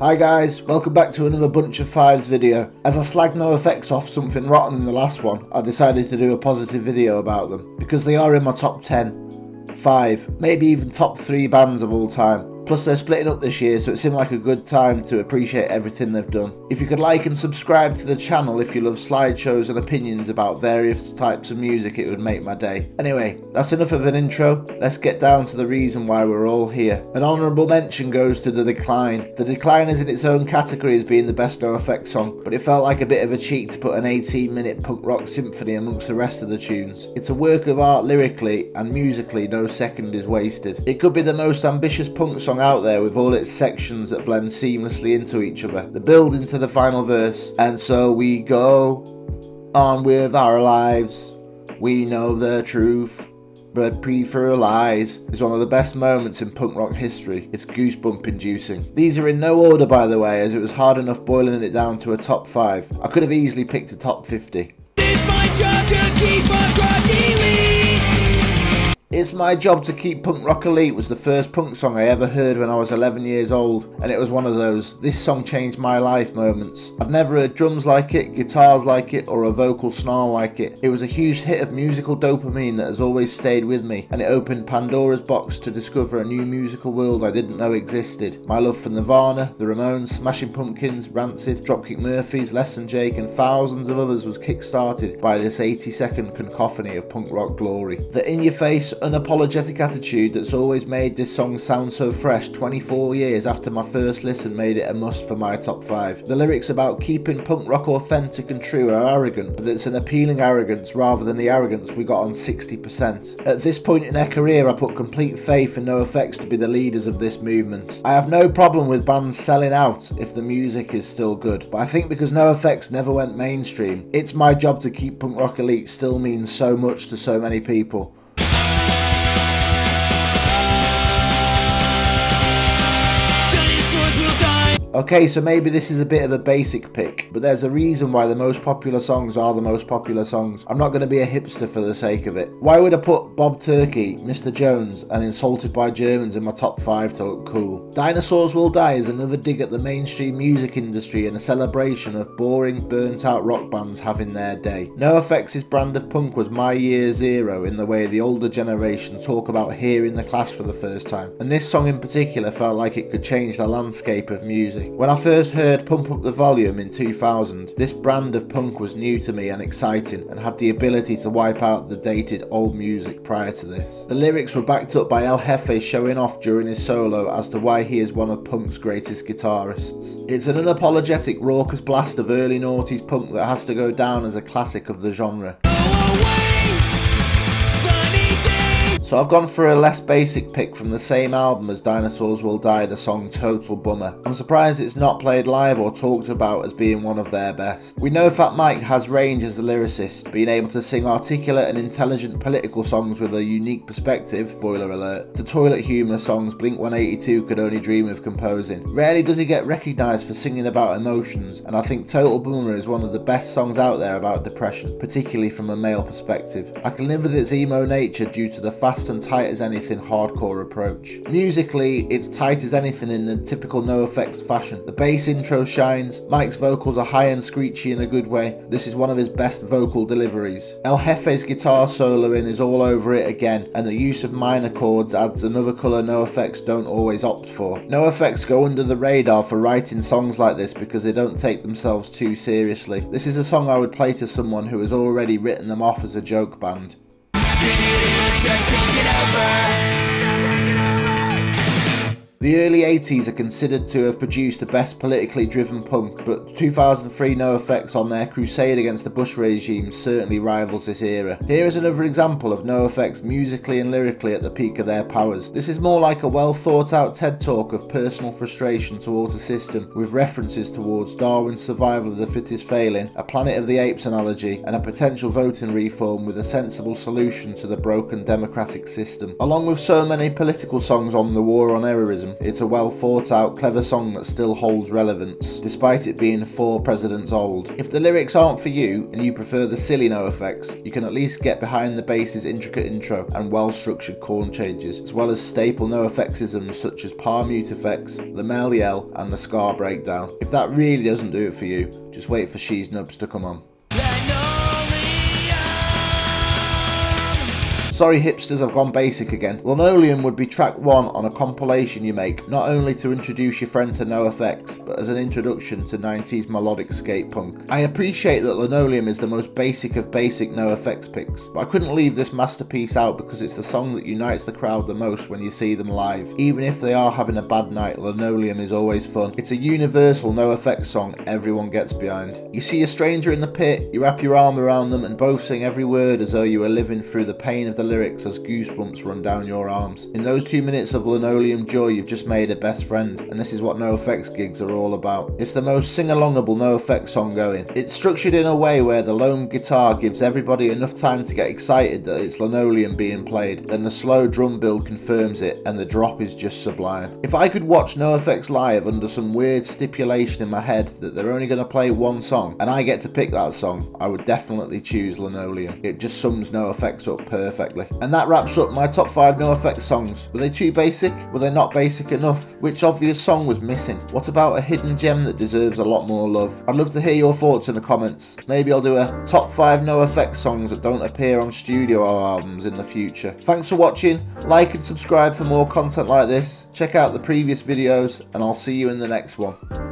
Hi guys, welcome back to another Bunch of Fives video. As I slagged NoFX off something rotten in the last one, I decided to do a positive video about them, because they are in my top 10, 5, maybe even top 3 bands of all time. Plus they're splitting up this year so it seemed like a good time to appreciate everything they've done. If you could like and subscribe to the channel if you love slideshows and opinions about various types of music it would make my day. Anyway, that's enough of an intro, let's get down to the reason why we're all here. An honourable mention goes to The Decline. The Decline is in its own category as being the best no NoFX song, but it felt like a bit of a cheat to put an 18 minute punk rock symphony amongst the rest of the tunes. It's a work of art lyrically and musically no second is wasted. It could be the most ambitious punk song song out there with all its sections that blend seamlessly into each other. The build into the final verse, and so we go on with our lives. We know the truth, but prefer lies is one of the best moments in punk rock history. It's goosebump inducing. These are in no order, by the way, as it was hard enough boiling it down to a top 5. I could have easily picked a top 50. It's My Job to Keep Punk Rock Elite was the first punk song I ever heard when I was 11 years old, and it was one of those, this song changed my life moments. I've never heard drums like it, guitars like it, or a vocal snarl like it. It was a huge hit of musical dopamine that has always stayed with me, and it opened Pandora's box to discover a new musical world I didn't know existed. My love for Nirvana, The Ramones, Smashing Pumpkins, Rancid, Dropkick Murphys, Less Than Jake, and thousands of others was kick-started by this 80 second cacophony of punk rock glory. The in your face, unapologetic attitude that's always made this song sound so fresh 24 years after my first listen made it a must for my top 5. The lyrics about keeping punk rock authentic and true are arrogant, but it's an appealing arrogance rather than the arrogance we got on 60%. At this point in their career I put complete faith in NoFX to be the leaders of this movement. I have no problem with bands selling out if the music is still good, but I think because NoFX never went mainstream, it's my job to keep punk rock elite still means so much to so many people. Okay, so maybe this is a bit of a basic pick, but there's a reason why the most popular songs are the most popular songs. I'm not going to be a hipster for the sake of it. Why would I put Bob Turkey, Mr. Jones, and Insulted by Germans in my top 5 to look cool? Dinosaurs Will Die is another dig at the mainstream music industry and a celebration of boring, burnt out rock bands having their day. NoFX's brand of punk was my year zero in the way the older generation talk about hearing the Clash for the first time, and this song in particular felt like it could change the landscape of music. When I first heard Pump Up the Valuum in 2000, this brand of punk was new to me and exciting and had the ability to wipe out the dated old music prior to this. The lyrics were backed up by El Hefe showing off during his solo as to why he is one of punk's greatest guitarists. It's an unapologetic raucous blast of early noughties punk that has to go down as a classic of the genre. So I've gone for a less basic pick from the same album as Dinosaurs Will Die, the song Total Bummer. I'm surprised it's not played live or talked about as being one of their best. We know Fat Mike has range as the lyricist, being able to sing articulate and intelligent political songs with a unique perspective, spoiler alert, The toilet humour songs Blink 182 could only dream of composing. Rarely does he get recognised for singing about emotions, and I think Total Bummer is one of the best songs out there about depression, particularly from a male perspective. I can live with its emo nature due to the fast fast and tight as anything hardcore approach. Musically, it's tight as anything in the typical NoFX fashion. The bass intro shines, Mike's vocals are high and screechy in a good way. This is one of his best vocal deliveries. El Hefe's guitar soloing is all over it again, and the use of minor chords adds another colour NoFX don't always opt for. NoFX go under the radar for writing songs like this because they don't take themselves too seriously. This is a song I would play to someone who has already written them off as a joke band. Take it over. The early 80s are considered to have produced the best politically driven punk, but 2003 NOFX on their crusade against the Bush regime certainly rivals this era. Here is another example of NOFX musically and lyrically at the peak of their powers. This is more like a well thought out TED talk of personal frustration towards a system, with references towards Darwin's survival of the fittest failing, a Planet of the Apes analogy, and a potential voting reform with a sensible solution to the broken democratic system. Along with so many political songs on the war on errorism, It's a well thought out, clever song that still holds relevance, despite it being four presidents old. If the lyrics aren't for you, and you prefer the silly NOFX, you can at least get behind the bass's intricate intro and well structured chord changes, as well as staple NOFXisms such as palm mute effects, the mel and the ska breakdown. If that really doesn't do it for you, just wait for She's Nubs to come on. Sorry hipsters, I've gone basic again. Linoleum would be track one on a compilation you make, not only to introduce your friend to NOFX, but as an introduction to 90s melodic skate punk. I appreciate that Linoleum is the most basic of basic NOFX picks, but I couldn't leave this masterpiece out because it's the song that unites the crowd the most when you see them live. Even if they are having a bad night, Linoleum is always fun. It's a universal NOFX song everyone gets behind. You see a stranger in the pit, you wrap your arm around them and both sing every word as though you were living through the pain of the lyrics as goosebumps run down your arms. In those two minutes of linoleum joy, you've just made a best friend, and this is what NOFX gigs are all about. It's the most sing-alongable NOFX song going. It's structured in a way where the lone guitar gives everybody enough time to get excited that it's linoleum being played, then the slow drum build confirms it, and the drop is just sublime. If I could watch NOFX live under some weird stipulation in my head that they're only going to play one song, and I get to pick that song, I would definitely choose linoleum. It just sums NOFX up perfectly. And that wraps up my top 5 No NOFX songs. Were they too basic? Were they not basic enough? Which obvious song was missing? What about a hidden gem that deserves a lot more love? I'd love to hear your thoughts in the comments. Maybe I'll do a top 5 No NOFX songs that don't appear on studio albums in the future. Thanks for watching, like and subscribe for more content like this. Check out the previous videos and I'll see you in the next one.